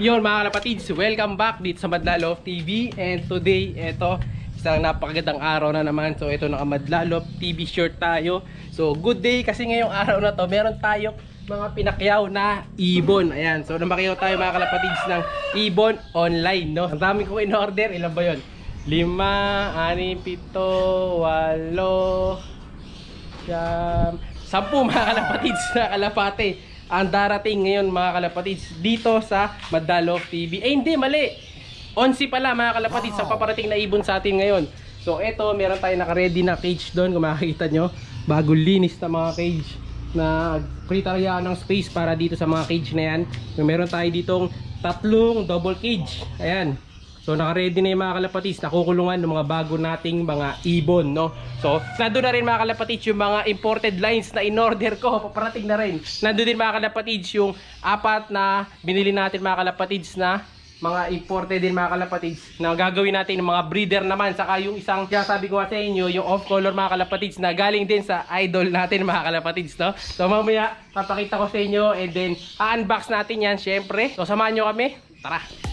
Yun mga kalapatids, welcome back dito sa Madlalof TV and today, eto, isang napakagandang araw na naman. So ito naka Madlalof TV shirt tayo. So good day kasi ngayong araw na to meron tayo mga pinakyaw na ibon. Ayan so namakyaw tayo mga kalapatids ng ibon online no? Ang dami ko in order ilan ba yun? lima, anim, pito, walo siyam, sampu mga kalapatids na kalapate ang darating ngayon mga kalapatids dito sa Madalof TV. Eh hindi, mali. 11 pala mga kalapatids sa paparating na ibon sa atin ngayon. So eto, meron tayo naka-ready na cage doon kung makikita nyo. Bago linis na mga cage na kritarya ng space para dito sa mga cage na yan. So, meron tayo ditong tatlong double cage. Ayan. So naka-ready na yung mga kalapatis, nakukulungan ng mga bago nating mga ibon, no? So, nandun na rin mga kalapatis yung mga imported lines na in-order ko, paparating na rin. Nandun din mga kalapatis yung apat na binili natin mga kalapatis na mga imported din mga kalapatids na gagawin natin ng mga breeder naman saka yung isang kaya sabi ko sa inyo yung off color mga kalapatids na galing din sa idol natin mga kalapatids no? so mamaya papakita ko sa inyo and then unbox natin yan syempre so samahan nyo kami tara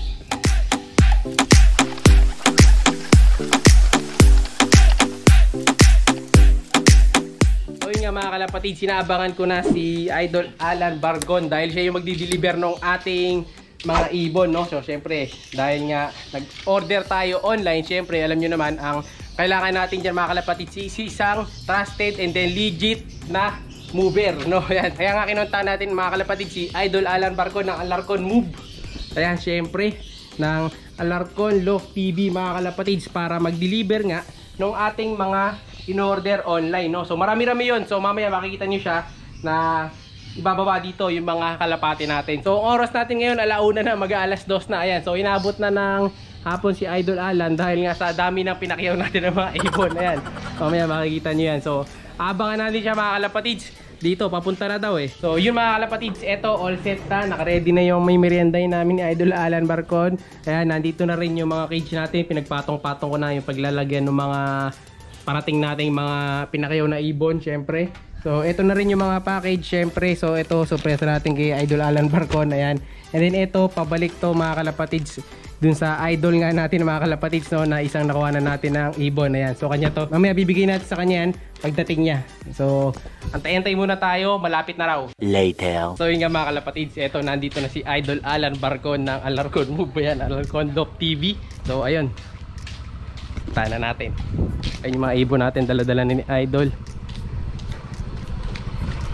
nga mga kalapatid, sinaabangan ko na si Idol Alan Bargon dahil siya yung magdi-deliver ng ating mga ibon, no? So syempre, dahil nga nag-order tayo online, syempre alam nyo naman ang kailangan natin dyan mga kalapatid si isang trusted and then legit na mover, no? Yan. Kaya nga kinunta natin mga kalapatid si Idol Alan Bargon ng Alarcon Move. Ayan, syempre, ng Alarcon Love TV mga kalapatids para mag-deliver nga ng ating mga in-order online no. So marami-rami 'yon. So mamaya makikita niyo siya na ibababa dito yung mga kalapati natin. So ang oras natin ngayon alauna na mag-aalas 2 na. Ayan. So inabot na ng hapon si Idol Alan dahil nga sa dami ng pinakyaw natin ng mga ibon. Ayan. Mamaya makikita niyo yan. So abangan natin siya mga kalapatids dito papunta na daw eh so yun mga kalapatids eto all set na naka-ready na yung may merienday namin ni Idol Alan Barcon kaya nandito na rin yung mga cage natin pinagpatong-patong ko na yung paglalagyan ng mga parating nating mga pinakayaw na ibon syempre. So eto na rin yung mga package syempre. So eto sorpresa natin kay Idol Alan Barcon ayan. And then eto pabalik to mga kalapatids. Dun sa idol nga natin mga kalapatids no, na isang nakuha na natin ng ibon ayan. So kanya to. Mamaya bibigay natin sa kanya yan pagdating niya. So antay-antay muna tayo. Malapit na raw. Later. so yun nga mga kalapatids eto nandito na si idol Alan Barcon ng Alarcon Move yan Alarcon Doc TV so ayun. Tayo na natin ayun yung mga ibon natin daladala ni idol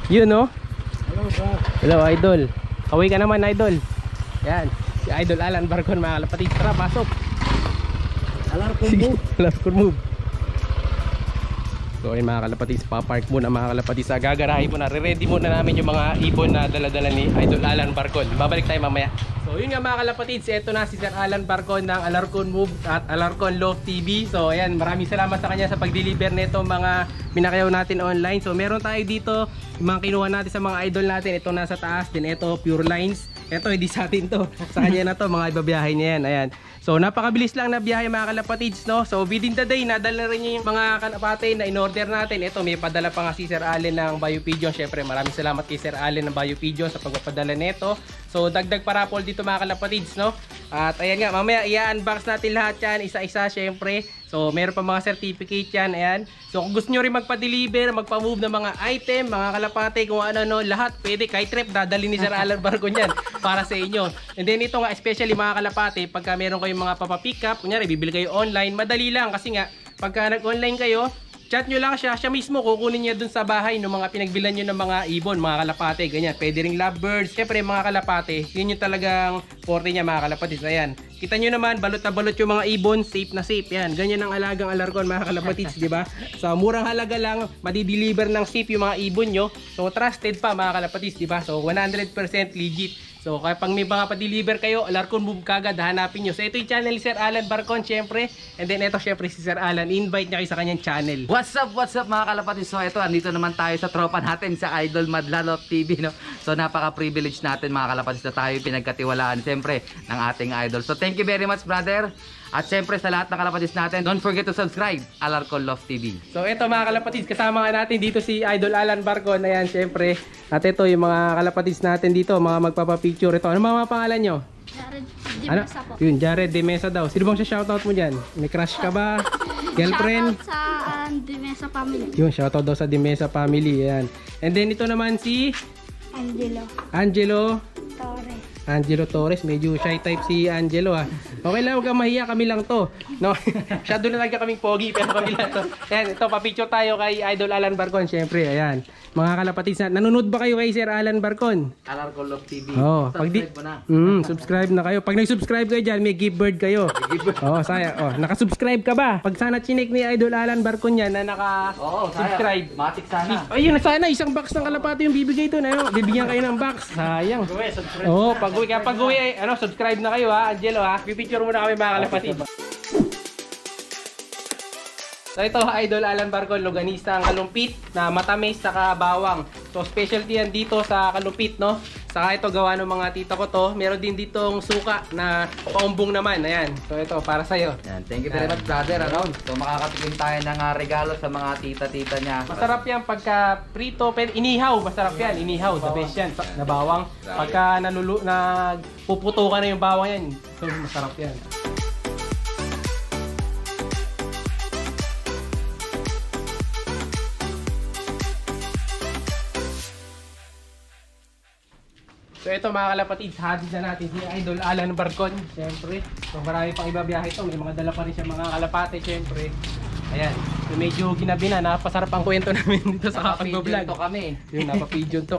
yun no Hello, sir. hello idol kaway ka naman idol yan si idol Alan Barcon mga kalapatids tara pasok Alarcon Sige, mo. Alarcon move. So ayun mga kalapatis, papark muna mga kalapatis. Ah, Gagarahin muna, re-ready muna namin yung mga ibon na daladala ni Idol Alan Barcon. Babalik tayo mamaya. So yun nga mga kalapatids, eto na si Sir Alan Barcon ng Alarcon Move at Alarcon Love TV. So ayan, maraming salamat sa kanya sa pag-deliver nito mga pinakayaw natin online. So meron tayo dito, mga kinuha natin sa mga idol natin. Ito nasa taas, din ito Pure Lines. Ito hindi sa atin to. Sa kanya na to, mga ibabiyahe niya yan. Ayan. So napakabilis lang na biyahe mga kalapatids no. So within the day nadala rin niya yung mga kalapate na in-order natin. Ito may padala pa nga si Sir Allen ng Bio Pigeon. Syempre maraming salamat kay Sir Allen ng Bio Pigeon sa pagpapadala nito. So dagdag parapol dito mga kalapatids no. At ayan nga mamaya i-unbox natin lahat yan isa-isa syempre. So meron pa mga certificate yan. Ayan. So kung gusto nyo rin magpa-deliver, magpa-move ng mga item, mga kalapate, kung ano-ano, lahat pwede. Kahit trip, dadali ni Sir Alan Bargon yan para sa inyo. And then ito nga, especially mga kalapate, pagka meron kayong mga papapick up, kunyari bibili kayo online, madali lang kasi nga, pagka nag-online kayo, chat nyo lang siya, siya mismo kukunin niya dun sa bahay ng mga pinagbilan nyo ng mga ibon, mga kalapate, ganyan. Pwede ring lovebirds. Siyempre mga kalapate, yun yung talagang forte niya mga kalapate. Ayan. Kita nyo naman, balot na balot yung mga ibon, safe na safe. Yan, ganyan ang alagang alarkon mga kalapatids, di ba? Sa murang halaga lang, madi-deliver ng safe yung mga ibon nyo. So trusted pa mga kalapatids, di ba? So 100% legit. So kaya pag may mga pa-deliver kayo, Alarcon Move kagad, hanapin nyo. So ito yung channel ni Sir Alan Barcon, syempre. And then ito syempre si Sir Alan, invite niya kayo sa kanyang channel. What's up, what's up mga kalapatid? So ito, andito naman tayo sa tropa natin sa Idol Madlalot TV. No? So napaka-privilege natin mga kalapatid na tayo pinagkatiwalaan siyempre ng ating idol. So thank you very much brother. At siyempre sa lahat ng kalapatids natin, don't forget to subscribe, Alarcon Love TV. So ito mga kalapatids, kasama nga natin dito si Idol Alan Barcon. Ayan, syempre. At ito yung mga kalapatids natin dito, mga magpapapicture. Ito, ano mga pangalan nyo? Jared Di Ano? Mesa po. Yun, Jared De Mesa daw. Sino bang siya shoutout mo dyan? May crush ka ba? Girlfriend? Shoutout sa um, Di Mesa family. Yun, shoutout daw sa De Mesa family. Ayan. And then ito naman si Angelo Angelo Torres. Angelo Torres, medyo shy type si Angelo ah. Okay lang, huwag kang mahiya, kami lang to. No? Shadow na talaga kaming pogi, pero kami lang to. Ayan, ito, papicture tayo kay Idol Alan Barcon, syempre, ayan. Mga kalapatids na, nanonood ba kayo kay Sir Alan Barcon? Alarcon Love TV. Oo, pag di, Subscribe mo na. mm, subscribe na kayo. Pag nag-subscribe kayo dyan, may gift bird kayo. Oo, saya. Oh, nakasubscribe ka ba? Pag sana chinik ni Idol Alan Barcon yan na naka-subscribe. sayang. Matik sana. Ayun, sana isang box ng kalapati yung bibigay ito. Ano? Bibigyan kayo ng box. Sayang. Oo, oh, pag uwi, kaya pag uwi, eh, ano, subscribe na kayo ha, Angelo ha. Pipicture muna kami mga kalapati. So ito, Idol Alan Barcon, Loganista ang kalumpit na matamis saka bawang. So specialty yan dito sa kalumpit, no? Saka ito gawa ng mga tita ko to. Meron din ditong suka na paumbong naman. Ayan. So ito, para sa'yo. Yan, thank you very much brother. Ano? So makakatikim tayo ng ah, regalo sa mga tita-tita niya. Masarap yan pagka prito, pero inihaw, masarap yan, inihaw, the best yan, sa- na bawang. Pagka nalulu, nagpuputukan na yung bawang yan, so masarap yan. Ito mga kalapatid, hadid na natin si Idol Alan Barcon, syempre. So marami pang ibabiyahe ito, may mga dala pa rin siya mga kalapate, syempre. Ayan, so medyo ginabi na, napasarap ang kwento namin dito sa Nakapag-vlog pag-vlog. to kami. Yun, napapigeon to.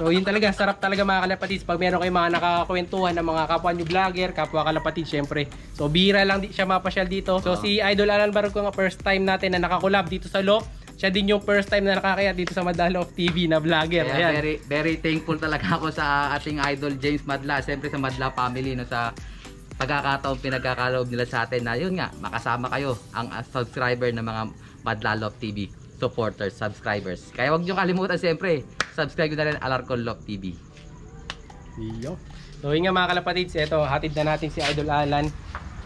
So yun talaga, sarap talaga mga kalapatids. Pag meron kayong mga nakakakwentuhan ng mga kapwa nyo vlogger, kapwa kalapatid syempre. So bira lang di siya mapasyal dito. So si Idol Alan Barco nga first time natin na nakakolab dito sa Lo. Siya din yung first time na nakakaya dito sa Madalo of TV na vlogger. Kaya Ayan. very very thankful talaga ako sa ating idol James Madla, siyempre sa Madla family no sa pagkakataon pinagkakaloob nila sa atin na yun nga makasama kayo ang uh, subscriber ng mga Madla Love TV supporters, subscribers. Kaya huwag niyo kalimutan siyempre, subscribe na rin Alarcon Love TV. Iyo. So yun nga mga kalapatids, ito hatid na natin si Idol Alan.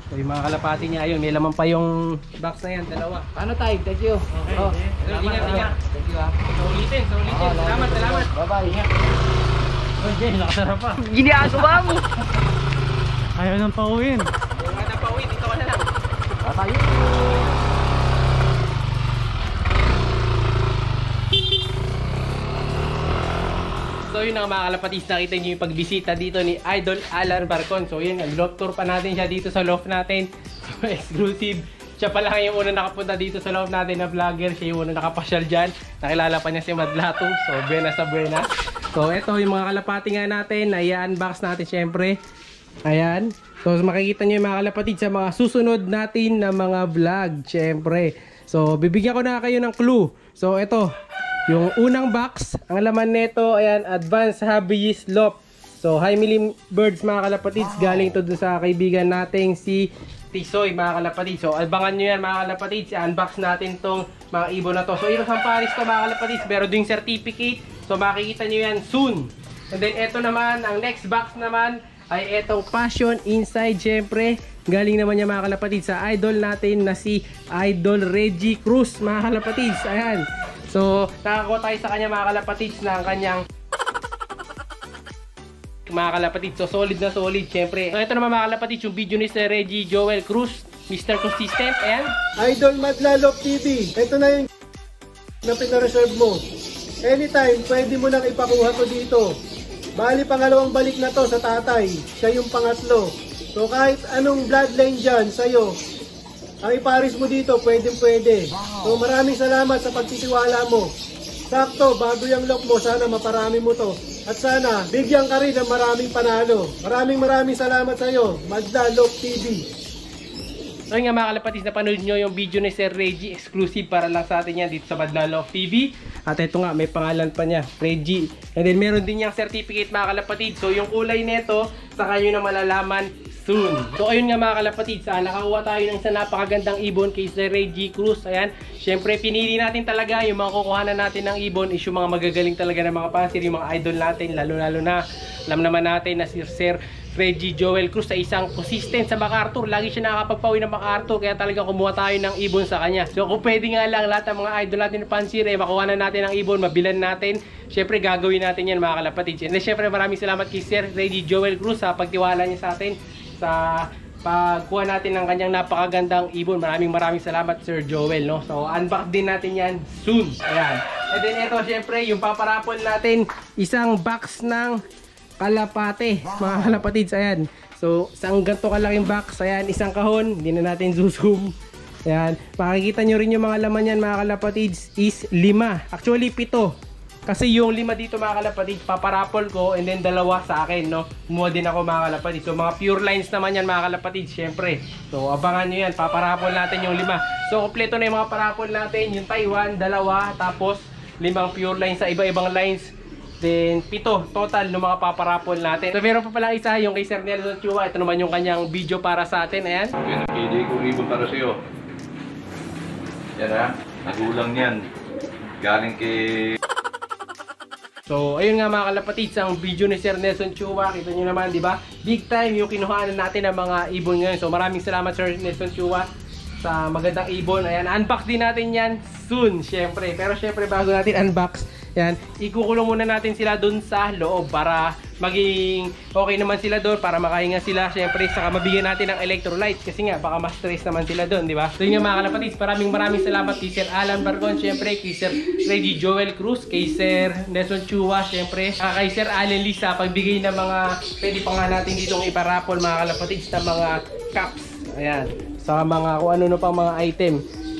So yung mga kalapati niya ayun, may laman pa yung box na yan, dalawa. Ano tayo? Thank you. Okay. Oh, Ingat, ingat, ingat. Thank you ah. So ulitin, so ulitin. Salamat, salamat. Bye-bye. Okay, nakasarap pa. Ginagawa mo. Ayaw nang pauwin. Yung mga pauwi, dito ka na lang. Bye-bye. So yun ang mga kalapatis, nakita niyo yung pagbisita dito ni Idol Alan Barcon. So yun, loft tour pa natin siya dito sa loft natin. So exclusive. Siya pa lang yung unang nakapunta dito sa loft natin na vlogger. Siya yung unang nakapasyal dyan. Nakilala pa niya si Madlato. So buenas sa buenas. So ito yung mga kalapati nga natin na i-unbox natin syempre. Ayan. So makikita niyo yung mga kalapatid sa mga susunod natin na mga vlog syempre. So bibigyan ko na kayo ng clue. So ito, yung unang box, ang laman nito, ayan, Advanced Hobbyist Loft. So, High Millim Birds mga kalapatids, galing to dun sa kaibigan nating si Tisoy mga kalapatids. So, abangan nyo yan mga kalapatids, i-unbox natin tong mga ibon na to. So, ito sa Paris to mga kalapatids, meron din certificate. So, makikita nyo yan soon. And then, ito naman, ang next box naman, ay etong Passion Inside syempre galing naman niya mga kalapatids sa idol natin na si Idol Reggie Cruz mga kalapatids ayan so nakakuha tayo sa kanya mga kalapatids na ang kanyang mga kalapatids so solid na solid syempre so ito naman mga kalapatids yung video ni Sir Reggie Joel Cruz Mr. Consistent ayan Idol Madlalop TV. Ito na yung na pinareserve mo. Anytime, pwede mo nang ipakuha to dito. Bali, pangalawang balik na to sa tatay. Siya yung pangatlo. So kahit anong bloodline dyan sa'yo, ang iparis mo dito, pwede pwede. So maraming salamat sa pagtitiwala mo. Sakto, bago yung lock mo, sana maparami mo to. At sana, bigyan ka rin ng maraming panalo. Maraming maraming salamat sa'yo, Madlalop TV. So nga mga kalapatis, napanood nyo yung video ni Sir Reggie, exclusive para lang sa atin yan dito sa Badlalo TV. At ito nga, may pangalan pa niya, Reggie. And then meron din niyang certificate mga kalapatid. So yung kulay nito, saka nyo na malalaman soon. So ayun nga mga kalapatid, sa nakakuha tayo ng isang napakagandang ibon kay Sir Reggie Cruz. Ayan, syempre pinili natin talaga yung mga kukuhanan natin ng ibon is yung mga magagaling talaga ng mga pansir, yung mga idol natin, lalo-lalo na alam naman natin na si Sir Reggie Joel Cruz sa isang consistent sa MacArthur. Lagi siya nakakapagpawi ng MacArthur kaya talaga kumuha tayo ng ibon sa kanya. So kung pwede nga lang lahat ng mga idol natin ng Pansir eh makuha na natin ang ibon, mabilan natin. Syempre gagawin natin yan mga kalapatids. And then syempre maraming salamat kay Sir Reggie Joel Cruz sa pagtiwala niya sa atin sa pagkuha natin ng kanyang napakagandang ibon. Maraming maraming salamat Sir Joel, no? So, unbox din natin yan soon. Ayan. And then ito, syempre, yung paparapol natin, isang box ng kalapate. Mga kalapatids, ayan. So, isang ganito kalaking box. Ayan, isang kahon. Hindi na natin zoom. Ayan. Makikita nyo rin yung mga laman yan, mga kalapatids, is lima. Actually, pito. Kasi yung lima dito mga kalapatid, paparapol ko and then dalawa sa akin, no? Kumuha din ako mga kalapatid. So mga pure lines naman yan mga kalapatid, syempre. So abangan nyo yan, paparapol natin yung lima. So kompleto na yung mga parapol natin, yung Taiwan, dalawa, tapos limang pure lines sa iba-ibang lines. Then pito total ng mga paparapol natin. So meron pa pala isa, yung kay Sir Nelson Chua. Ito naman yung kanyang video para sa atin, ayan. Yan pili kong ibon para sa'yo. Yan ha, nagulang yan. Galing kay So, ayun nga mga kalapatids, ang video ni Sir Nelson Chua, kita nyo naman, di ba? Big time yung kinuhaan natin ng mga ibon ngayon. So, maraming salamat Sir Nelson Chua sa magandang ibon. Ayan, unbox din natin yan soon, syempre. Pero syempre, bago natin unbox, yan, ikukulong muna natin sila dun sa loob para maging okay naman sila doon para makahinga sila. Syempre saka mabigyan natin ng electrolytes kasi nga baka ma-stress naman sila doon di ba? So yun nga mga kalapatids maraming maraming salamat kay Sir Alan Bargon syempre kay Sir Reggie Joel Cruz kay Sir Nelson Chua syempre saka kay Sir Allen Lisa pagbigay ng mga pwede pa nga natin ditong iparapol mga kalapatids na mga cups. Ayan sa mga kung ano no pang mga item.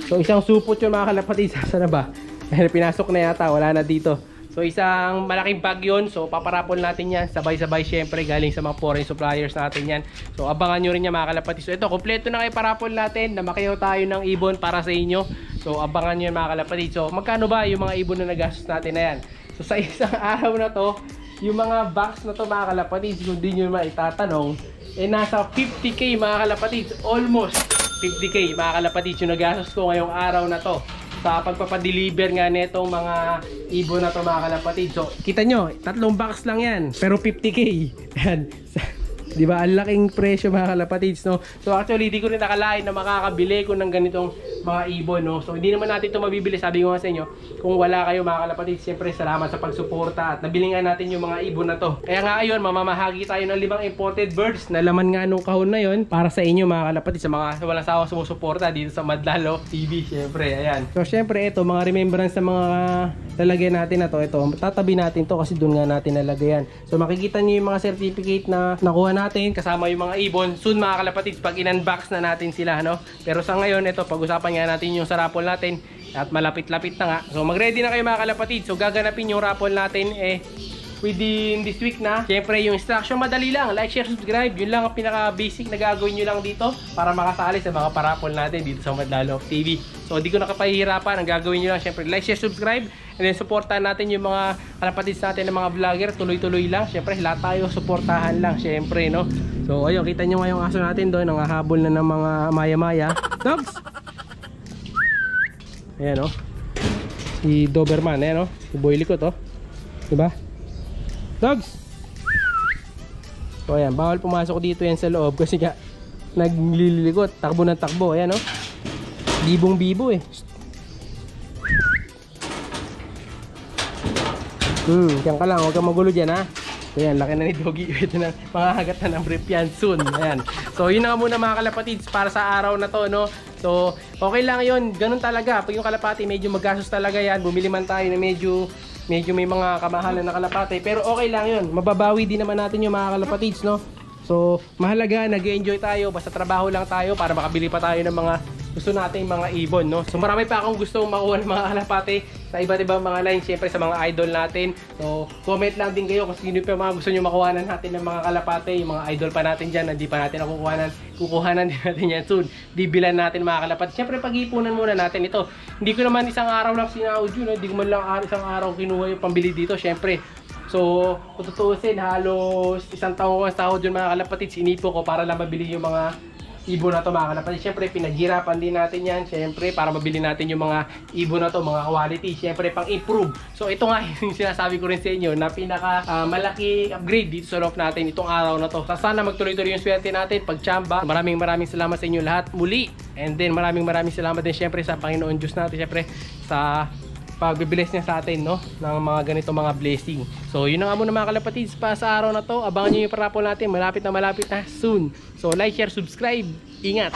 So isang supot yun mga kalapatids saan na ba? Pinasok na yata wala na dito So isang malaking bag yun. So paparapol natin yan. Sabay-sabay syempre galing sa mga foreign suppliers natin yan. So abangan nyo rin yan mga kalapati. So ito, kompleto na kay parapol natin. Namakiyaw tayo ng ibon para sa inyo. So abangan nyo yan mga kalapati. So magkano ba yung mga ibon na nagastos natin na yan? So sa isang araw na to, yung mga box na to mga kalapati, kung di nyo maitatanong, eh nasa 50k mga kalapati. Almost 50k mga kalapati yung nagastos ko ngayong araw na to sa pagpapadeliver nga netong mga ibon na to mga kalapatid. So, kita nyo, tatlong box lang yan. Pero 50k. Yan. Di ba? Ang laking presyo mga kalapatids, no? So, actually, di ko rin nakalain na makakabili ko ng ganitong mga ibon, no? So, hindi naman natin ito mabibili. Sabi ko nga sa inyo, kung wala kayo mga kalapatids, siyempre salamat sa pagsuporta at nabili nga natin yung mga ibon na to. Kaya nga ayun, mamamahagi tayo ng limang imported birds na laman nga nung kahon na yon para sa inyo mga kalapatids, sa mga walang sawa sumusuporta dito sa Madlalo TV, siyempre. Ayan. So, siyempre, ito, mga remembrance sa mga lalagyan natin na to. Ito, tatabi natin to kasi doon nga natin nalagay yan. So, makikita niyo yung mga certificate na nakuha natin kasama yung mga ibon. Soon mga kalapatids, pag in-unbox na natin sila, no? Pero sa ngayon, ito, pag-usapan nga natin yung sa raffle natin at malapit-lapit na nga. So, mag-ready na kayo mga kalapatids. So, gaganapin yung raffle natin eh within this week na. Siyempre, yung instruction madali lang. Like, share, subscribe. Yun lang ang pinaka-basic na gagawin nyo lang dito para makasali sa mga parapol natin dito sa Madlalo TV. So, di ko nakapahihirapan. Ang gagawin nyo lang, siyempre, like, share, subscribe. And then, supportahan natin yung mga kalapatids natin ng mga vlogger. Tuloy-tuloy lang. Siyempre, lahat tayo supportahan lang. Siyempre, no? So, ayun, kita nyo nga yung aso natin doon. Nangahabol na ng mga maya-maya. Dogs! Ayan, oh. Si Doberman, ayan, oh. Si Boy Likot, oh. Diba? Dogs! So ayan, bawal pumasok dito yan sa loob kasi nga naglililikot, takbo ng takbo, ayan oh. Bibong bibo eh. Hmm, diyan ka lang, huwag kang magulo dyan ha. So yan, laki na ni Doggy. Ito na, makahagat na ng brief yan soon. Ayan. So yun na nga muna mga kalapatids para sa araw na to, no? So, okay lang yun. Ganun talaga. Pag yung kalapati, medyo magastos talaga yan. Bumili man tayo na medyo medyo may mga kamahalan na kalapate. Pero okay lang yun. Mababawi din naman natin yung mga kalapatids, no? So, mahalaga, nag-enjoy tayo. Basta trabaho lang tayo para makabili pa tayo ng mga gusto nating mga ibon, no? So, marami pa akong gustong makuha ng mga kalapate sa iba't ibang mga line, syempre sa mga idol natin. So, comment lang din kayo kung sino pa mga gusto nyo makuhanan natin ng mga kalapate, yung mga idol pa natin dyan, hindi pa natin nakukuhanan, kukuhanan din natin yan soon. Bibilan natin mga kalapate. Syempre, pag-ipunan muna natin ito. Hindi ko naman isang araw lang sinahod yun, no? hindi ko man lang isang araw kinuha yung pambili dito, syempre. So, kung tutuusin, halos isang taon ko ang sahod yun mga kalapatid, sinipo ko para lang mabili yung mga ibon na to mga kalapatid. Siyempre, pinaghirapan din natin yan. Siyempre, para mabili natin yung mga ibon na to, mga quality. Siyempre, pang improve. So, ito nga yung sinasabi ko rin sa inyo na pinaka ah, malaki upgrade dito sa loft natin itong araw na to. Sana magtuloy-tuloy yung swerte natin pagtsamba. Maraming maraming salamat sa inyo lahat muli. And then, maraming maraming salamat din siyempre sa Panginoon Diyos natin. Siyempre, sa pagbibilis niya sa atin no ng mga ganito mga blessing. So yun na nga muna mga kalapatids pa sa araw na to. Abangan niyo yung parapol natin. Malapit na malapit na soon. So like, share, subscribe. Ingat.